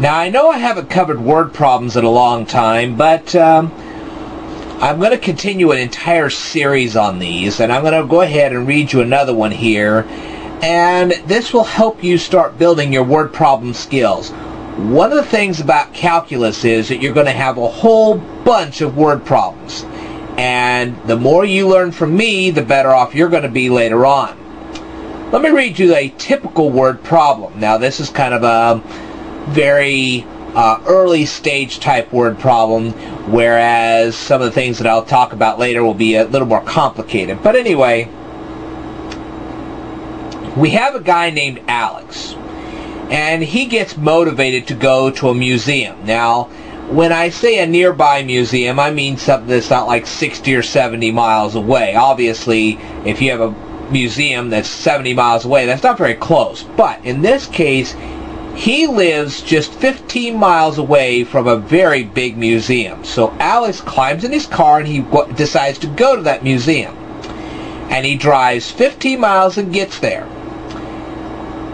Now I know I haven't covered word problems in a long time, but um, I'm going to continue an entire series on these, and I'm going to go ahead and read you another one here, and this will help you start building your word problem skills. One of the things about calculus is that you're going to have a whole bunch of word problems, and the more you learn from me, the better off you're going to be later on. Let me read you a typical word problem. Now this is kind of a very uh, early stage type word problem, whereas some of the things that I'll talk about later will be a little more complicated. But anyway, we have a guy named Alex, and he gets motivated to go to a museum. Now, when I say a nearby museum, I mean something that's not like 60 or 70 miles away. Obviously, if you have a museum that's 70 miles away, that's not very close. But in this case, he lives just 15 miles away from a very big museum. So Alex climbs in his car and he decides to go to that museum. And he drives 15 miles and gets there.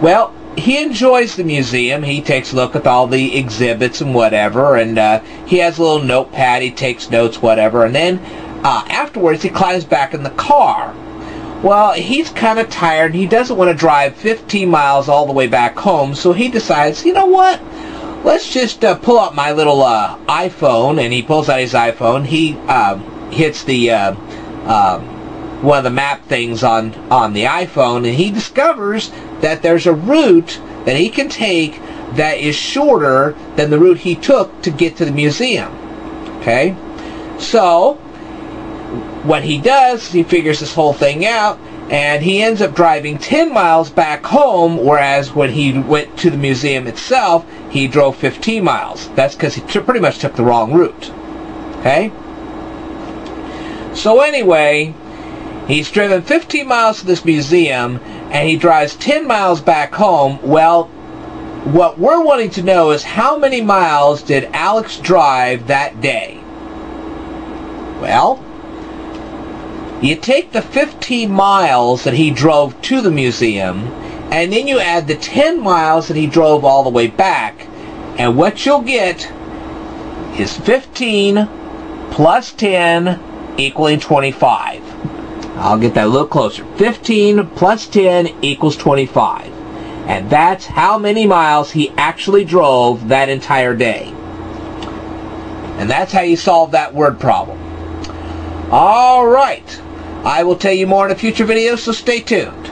Well, he enjoys the museum. He takes a look at all the exhibits and whatever, and uh, he has a little notepad. He takes notes, whatever, and then uh, afterwards he climbs back in the car well, he's kind of tired. He doesn't want to drive 15 miles all the way back home, so he decides, you know what? Let's just uh, pull out my little uh, iPhone, and he pulls out his iPhone. He uh, hits the uh, um, one of the map things on on the iPhone, and he discovers that there's a route that he can take that is shorter than the route he took to get to the museum. Okay, so what he does, he figures this whole thing out, and he ends up driving 10 miles back home, whereas when he went to the museum itself, he drove 15 miles. That's because he pretty much took the wrong route. Okay? So anyway, he's driven 15 miles to this museum, and he drives 10 miles back home. Well, what we're wanting to know is how many miles did Alex drive that day? Well, you take the 15 miles that he drove to the museum, and then you add the 10 miles that he drove all the way back, and what you'll get is 15 plus 10 equaling 25. I'll get that a little closer. 15 plus 10 equals 25. And that's how many miles he actually drove that entire day. And that's how you solve that word problem. All right. I will tell you more in a future video, so stay tuned.